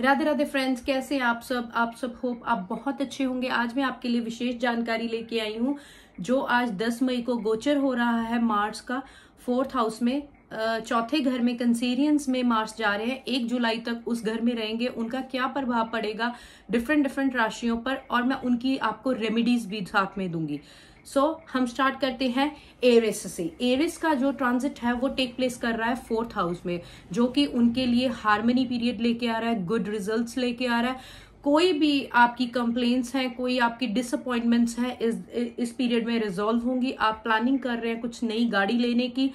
Radhe Radhe friends कैसे आप सब? आप सब होप आप बहुत अच्छे होंगे। आज मैं आपके लिए विशेष जानकारी लेके आई हूँ, जो आज 10 मई को गोचर हो रहा है मार्च का। फोर्थ हाउस में चौथे घर में कंसीरियंस में मार्च जा रहे हैं। एक जुलाई तक उस घर में रहेंगे। उनका क्या प्रभाव पड़ेगा? डिफरेंट डिफरेंट राशियों पर, और मैं उनकी आपको रेमिडीज भी साथ में दूँगी। सो so, हम स्टार्ट करते हैं एरिस से। एरिस का जो ट्रांजिट है वो टेक प्लेस कर रहा है फोर्थ हाउस में जो कि उनके लिए हार्मनी पीरियड लेके आ रहा है गुड रिजल्ट्स लेके आ रहा है। कोई भी आपकी कंप्लेंट्स हैं कोई आपकी डिसअपॉइंटमेंट्स हैं इस इस पीरियड में रिजॉल्व होंगी। आप प्लानिंग कर रहे हैं कुछ नई गाड़ी लेने की।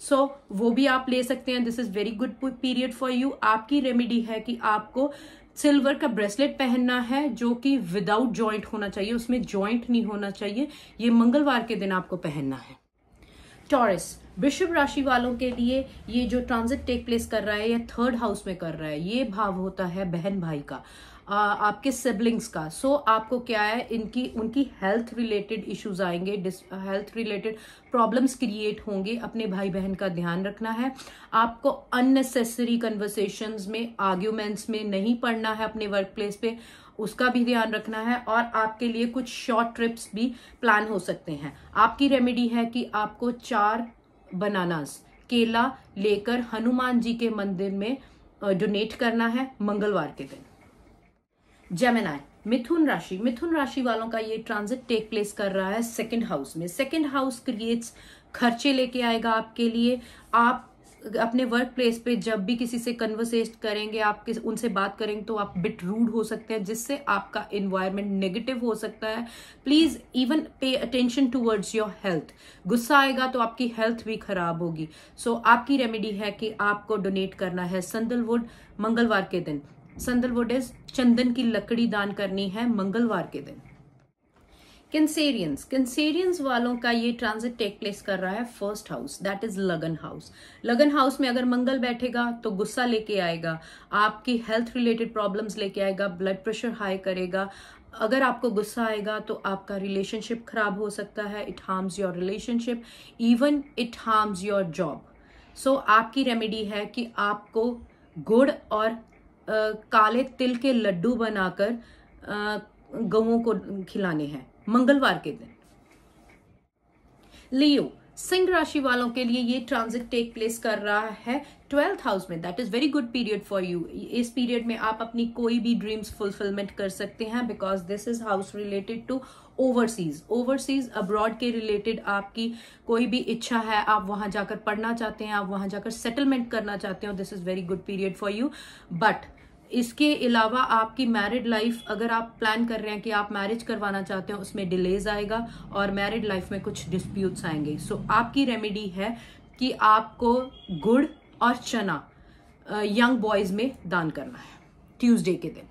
सो so, वो भी आप ले सकते हैं। This is very good period for you आपकी रेमेडी है कि आपको सिल्वर का ब्रेसलेट पहनना है, जो कि विदाउट जॉइंट होना चाहिए, उसमें जॉइंट नहीं होना चाहिए। ये मंगलवार के दिन आपको पहनना है। टॉरस वृषभ राशि वालों के लिए ये जो ट्रांजिट टेक प्लेस कर रहा है या थर्ड हाउस में कर रहा है ये भाव होता है बहन भाई का आ, आपके सिबलिंग्स का। सो so, आपको क्या है इनकी उनकी हेल्थ रिलेटेड इश्यूज़ आएँगे हेल्थ रिलेटेड प्रॉब्लम्स क्रिएट होंगे अपने भाई बहन का ध्यान रखना है। आपको अननेसेसरी कन्वर्सेशन में आर्ग्यूमेंट्स में नहीं पढ़ना है अपने वर्क प्लेस पे उसका भी ध्यान रखना है और आपके लिए कुछ शॉर्ट ट्रिप्स भी प्लान हो सकते हैं। आपकी रेमेडी है कि आपको चार बनानास। केला लेकर हनुमान जी के मंदिर में डोनेट करना है मंगलवार के दिन। जेमिनाय मिथुन राशि। मिथुन राशि वालों का ये ट्रांजिट टेक प्लेस कर रहा है सेकंड हाउस में। सेकंड हाउस क्रिएट्स खर्चे लेके आएगा आपके लिए। आप अपने वर्क प्लेस पे जब भी किसी से कन्वर्सेट करेंगे आप किस उनसे बात करेंगे तो आप बिट रूड हो सकते हैं जिससे आपका इन्वायरमेंट नेगेटिव हो सकता है। Please even pay attention towards your health गुस्सा आएगा तो आपकी हेल्थ भी खराब होगी। सो so, आपकी रेमेडी है कि आपको डोनेट करना है संदलवुड मंगलवार के दिन। संदलवुड इज़ चंदन की लकड़ी दान करनी है मंगलवार के दिन। कैंसेरियंस कैंसेरियंस वालों का ये ट्रांजिट टेक प्लेस कर रहा है first house that is lagna house lagna house में अगर मंगल बैठेगा तो गुस्सा लेके आएगा आपकी हेल्थ रिलेटेड प्रॉब्लम्स लेके आएगा ब्लड प्रेशर हाई करेगा। अगर आपको गुस्सा आएगा तो आपका रिलेशनशिप खराब हो सकता है it harms your relationship even it harms your job so आपकी रेमेडी है कि आपको गुड़ और आ, काले तिल के लड्डू बनाकर गवों को खिलाने हैं। मंगलवार के दिन। लियो, सिंह राशि वालों के लिए ये ट्रांजिट टेक प्लेस कर रहा है। ट्वेल्थ हाउस में that is very good period for you इस पीरियड में आप अपनी कोई भी ड्रीम्स फुलफिलमेंट कर सकते हैं because this is house related to overseas overseas abroad के रिलेटेड आपकी कोई भी इच्छा है, आप वहाँ जाकर पढ़ना चाहते हैं, आप वहाँ जाकर सेटलमेंट करना चाहते हो this is very good period for you but इसके अलावा आपकी मैरिड लाइफ अगर आप प्लान कर रहे हैं कि आप मैरिज करवाना चाहते हैं उसमें डिलेज आएगा और मैरिड लाइफ में कुछ डिस्प्यूट्स आएँगे। सो so, आपकी रेमेडी है कि आपको गुड़ और चना यंग बॉयज़ में दान करना है ट्यूसडे के दिन।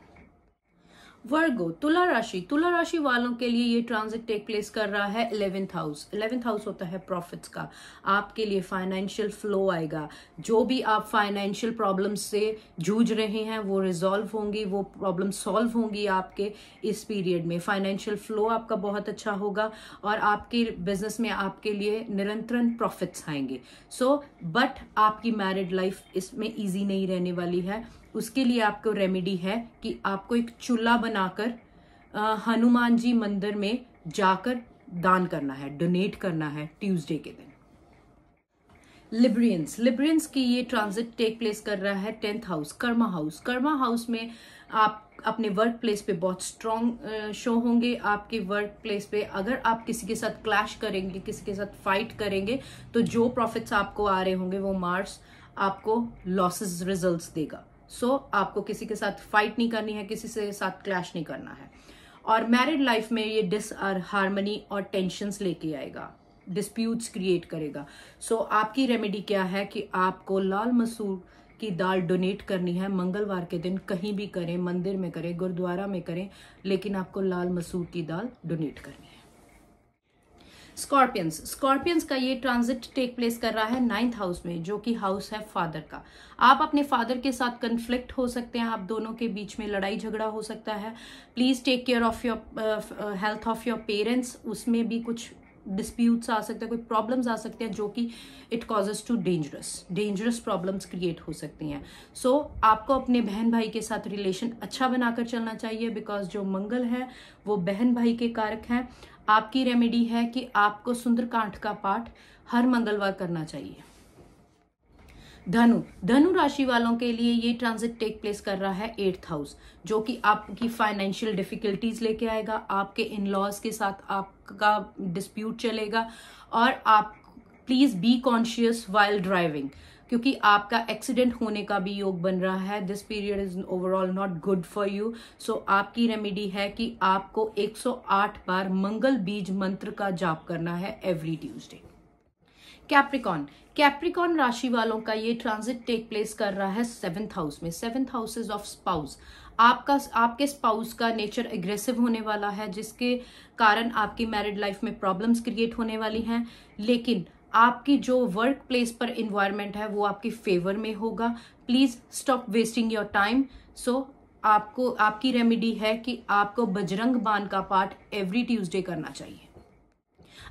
वर्गो तुला राशि तुला राशि वालों के लिए ये ट्रांजिट टेक प्लेस कर रहा है इलेवेंथ हाउस इलेवेंथ हाउस होता है प्रॉफिट्स का। आपके लिए फाइनेंशियल फ्लो आएगा। जो भी आप फाइनेंशियल प्रॉब्लम्स से जूझ रहे हैं वो रिजॉल्व होंगी वो प्रॉब्लम सॉल्व होंगी आपके इस पीरियड में। फाइनेंशियल फ्लो आपका बहुत अच्छा होगा और आपके बिज़नेस में आपके लिए निरंतर प्रॉफिट्स आएँगे। सो so, बट आपकी मैरिड लाइफ इसमें ईजी नहीं रहने वाली है। उसके लिए आपको रेमेडी है कि आपको एक चूल्हा बनाकर हनुमान जी मंदिर में जाकर दान करना है डोनेट करना है ट्यूसडे के दिन। लिब्रियंस लिब्रियंस की ये ट्रांजिट टेक प्लेस कर रहा है tenth house karma house karma house में आप अपने वर्क प्लेस पे बहुत स्ट्रॉन्ग शो होंगे। आपके वर्क प्लेस पे अगर आप किसी के साथ क्लैश करेंगे, किसी के साथ फाइट करेंगे तो जो प्रॉफिट्स आपको आ रहे होंगे वो मार्स आपको लॉसेस रिजल्ट्स देगा। सो so, आपको किसी के साथ फाइट नहीं करनी है किसी से साथ क्लैश नहीं करना है। और मैरिड लाइफ में ये डिस हारमोनी और टेंशन लेके आएगा डिस्प्यूट्स क्रिएट करेगा। सो so, आपकी रेमेडी क्या है कि आपको लाल मसूर की दाल डोनेट करनी है मंगलवार के दिन कहीं भी करें मंदिर में करें गुरुद्वारा में करें लेकिन आपको लाल मसूर की दाल डोनेट करनी है। स्कॉर्पियंस स्कॉर्पियंस का ये ट्रांजिट टेक प्लेस कर रहा है नाइन्थ हाउस में जो कि हाउस है फादर का। आप अपने फादर के साथ कंफ्लिक्ट हो सकते हैं आप दोनों के बीच में लड़ाई झगड़ा हो सकता है। Please take care of your health of your parents उसमें भी कुछ डिस्प्यूट्स आ सकते हैं कोई प्रॉब्लम्स आ सकते हैं जो कि it causes to dangerous dangerous problems create हो सकती हैं। सो so, आपको अपने बहन भाई के साथ रिलेशन अच्छा बनाकर चलना चाहिए बिकॉज़ जो मंगल है वो बहन भाई के कारक हैं। आपकी रेमेडी है कि आपको सुंदरकांठ का पाठ हर मंगलवार करना चाहिए। धनु धनु राशि वालों के लिए ये ट्रांजिट टेक प्लेस कर रहा है एट्थ हाउस जो कि आपकी फाइनेंशियल डिफिकल्टीज लेके आएगा, आपके इन लॉज के साथ आपका डिस्प्यूट चलेगा, और आप please be conscious while driving क्योंकि आपका एक्सीडेंट होने का भी योग बन रहा है। This period is overall not good for you so आपकी रेमेडी है कि आपको 108 बार मंगल बीज मंत्र का जाप करना है एवरी ट्यूजडे कैप्रिकॉन कैप्रिकॉन राशि वालों का ये ट्रांजिट टेक प्लेस कर रहा है सेवेंथ हाउस में। Seventh house is of spouse आपका, आपके स्पाउस का नेचर एग्रेसिव होने वाला है, जिसके कारण आपकी मैरिड लाइफ में प्रॉब्लम्स क्रिएट होने वाली हैं। लेकिन आपकी जो वर्क प्लेस पर इन्वायरमेंट है, वो आपके फेवर में होगा। Please stop wasting your time so आपको, आपकी रेमेडी है कि आपको बजरंग बान का पाठ एवरी ट्यूसडे करना चाहिए।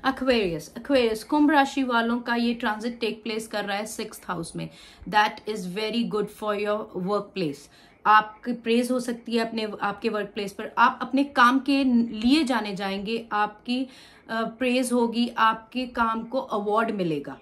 अक्वेरियस अक्वेरियस कुंभ राशि वालों का ये ट्रांजिट टेक प्लेस कर रहा है सिक्स हाउस में। That is very good for your work place आपकी प्रेज हो सकती है अपने आपके वर्क प्लेस पर। आप अपने काम के लिए जाने जाएँगे आपकी प्रेज होगी आपके काम को अवार्ड मिलेगा।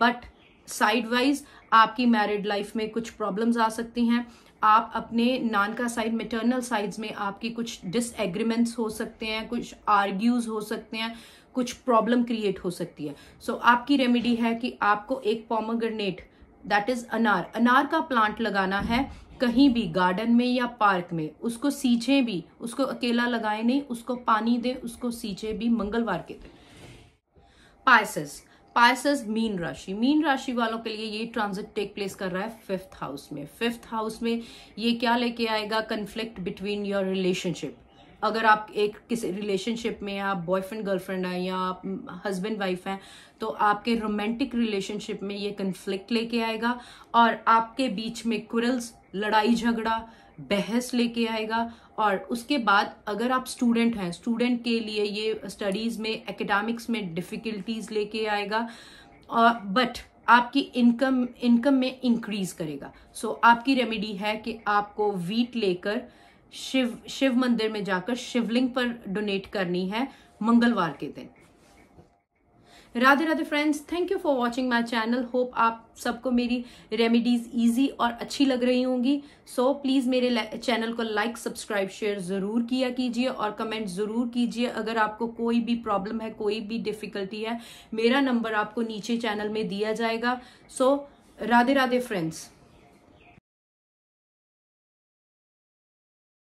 बट साइड वाइज आपकी मैरिड लाइफ में कुछ प्रॉब्लम्स आ सकती हैं। आप अपने नान का साइड मेटर्नल साइड्स में आपकी कुछ डिसएग्रीमेंट्स हो सकते हैं कुछ आर्ग्यूज हो सकते हैं कुछ प्रॉब्लम क्रिएट हो सकती है। सो so, आपकी रेमेडी है कि आपको एक पॉमोग्रेनेट दैट इज़ अनार। अनार का प्लांट लगाना है कहीं भी गार्डन में या पार्क में, उसको सींचे भी, उसको अकेला लगाए नहीं, उसको पानी दे, उसको सींचे भी मंगलवार के दिन। पायसेस पायसेस मीन राशि। मीन राशि वालों के लिए ये ट्रांजिट टेक प्लेस कर रहा है फिफ्थ हाउस में। फिफ्थ हाउस में ये क्या लेके आएगा? कन्फ्लिक्ट बिटवीन योर रिलेशनशिप अगर आप एक किसी रिलेशनशिप में आप बॉयफ्रेंड गर्लफ्रेंड हैं या आप हस्बैंड वाइफ हैं तो आपके रोमांटिक रिलेशनशिप में ये कन्फ्लिक्ट लेके आएगा और आपके बीच में कुरल्स लड़ाई झगड़ा बहस लेके आएगा और उसके बाद अगर आप स्टूडेंट हैं स्टूडेंट के लिए ये स्टडीज़ में एकेडमिक्स में डिफिकल्टीज लेके आएगा और बट आपकी इनकम इनकम में इंक्रीज करेगा। सो so, आपकी रेमेडी है कि आपको वीट लेकर शिव शिव मंदिर में जाकर शिवलिंग पर डोनेट करनी है मंगलवार के दिन। Radhe Radhe friends thank you for watching my channel hope आप सबको मेरी रेमेडीज ईजी और अच्छी लग रही होंगी। सो so, प्लीज़ मेरे चैनल को लाइक सब्सक्राइब शेयर ज़रूर किया कीजिए और कमेंट ज़रूर कीजिए। अगर आपको कोई भी प्रॉब्लम है कोई भी डिफिकल्टी है मेरा नंबर आपको नीचे चैनल में दिया जाएगा। So so, Radhe Radhe friends